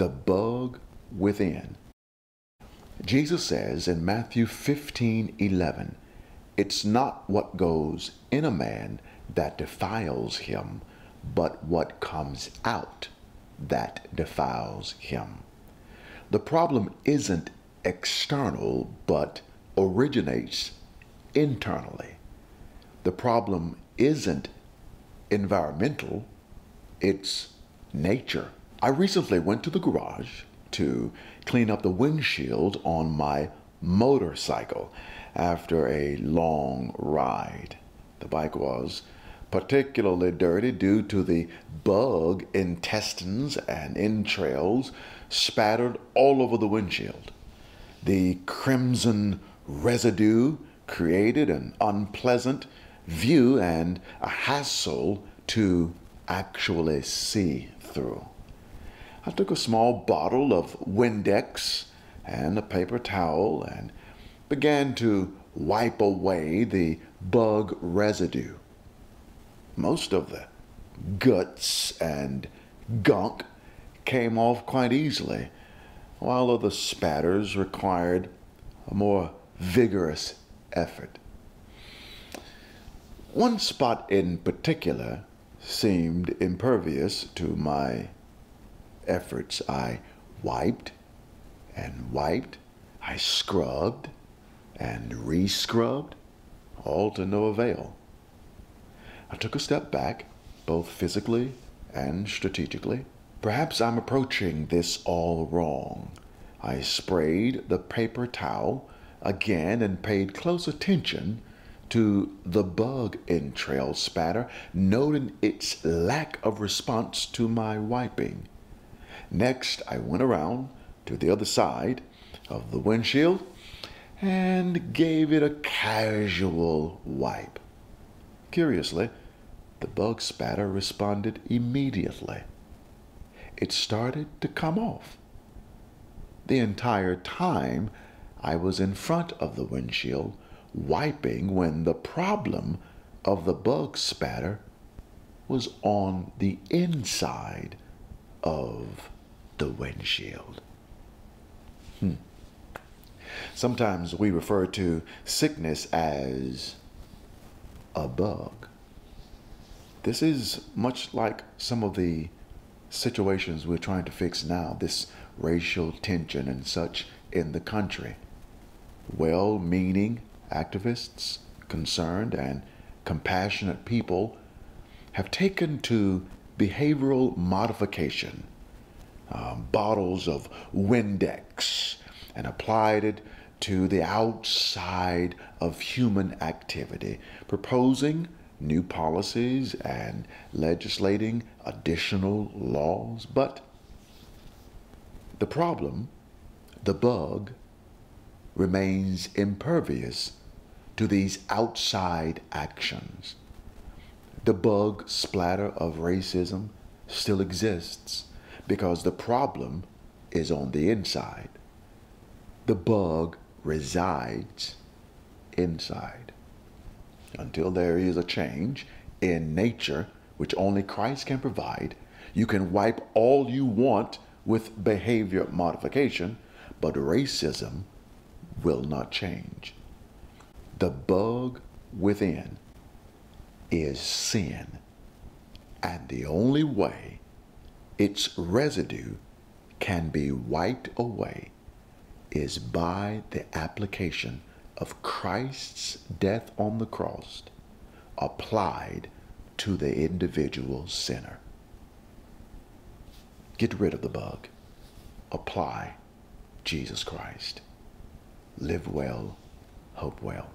the bug within. Jesus says in Matthew 15 11, It's not what goes in a man that defiles him, but what comes out that defiles him. The problem isn't external, but originates internally. The problem isn't environmental, it's nature. I recently went to the garage to clean up the windshield on my motorcycle after a long ride. The bike was particularly dirty due to the bug intestines and entrails spattered all over the windshield. The crimson residue created an unpleasant view and a hassle to actually see through. I took a small bottle of Windex and a paper towel and began to wipe away the bug residue. Most of the guts and gunk came off quite easily, while other spatters required a more vigorous effort. One spot in particular seemed impervious to my efforts. I wiped and wiped, I scrubbed and re scrubbed, all to no avail. I took a step back, both physically and strategically. Perhaps I'm approaching this all wrong. I sprayed the paper towel again and paid close attention to the bug entrail spatter, noting its lack of response to my wiping. Next, I went around to the other side of the windshield and gave it a casual wipe. Curiously, the bug spatter responded immediately. It started to come off. The entire time I was in front of the windshield wiping when the problem of the bug spatter was on the inside of the windshield. Hmm. Sometimes we refer to sickness as a bug. This is much like some of the situations we're trying to fix now, this racial tension and such in the country. Well meaning activists, concerned, and compassionate people have taken to behavioral modification, um, bottles of Windex, and applied it to the outside of human activity, proposing new policies and legislating additional laws. But the problem, the bug, remains impervious to these outside actions. The bug splatter of racism still exists because the problem is on the inside. The bug resides inside. Until there is a change in nature, which only Christ can provide, you can wipe all you want with behavior modification, but racism will not change. The bug within is sin. And the only way its residue can be wiped away is by the application of Christ's death on the cross applied to the individual sinner. Get rid of the bug. Apply Jesus Christ. Live well, hope well.